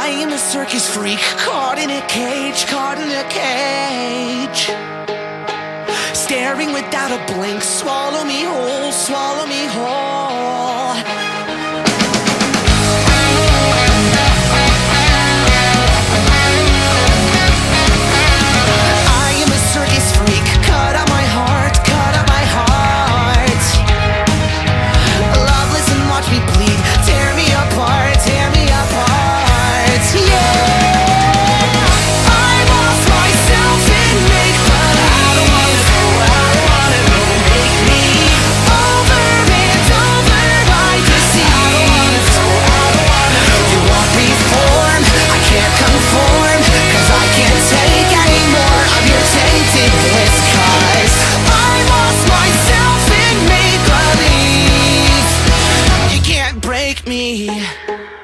I am a circus freak, caught in a cage, caught in a cage. Staring without a blink, swallow me whole, swallow me whole. take me.